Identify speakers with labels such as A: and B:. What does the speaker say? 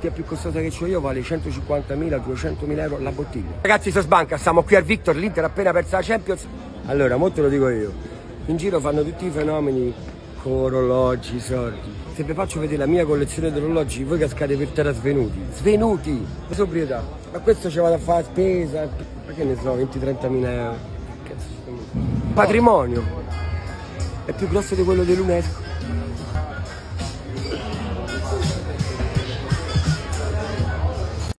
A: La più costosa che ho io vale 150.000, 200.000 euro la bottiglia. Ragazzi, sono sbanca, siamo qui al Victor, l'Inter ha appena perso la Champions. Allora, mo te lo dico io. In giro fanno tutti i fenomeni con orologi, sordi. Se vi faccio vedere la mia collezione di orologi, voi cascate per terra svenuti. Svenuti! Sobrietà. Ma questo ci vado a fare spesa. Ma che ne so, 20-30.000 euro. Cazzo, patrimonio. È più grosso di quello dell'UNESCO.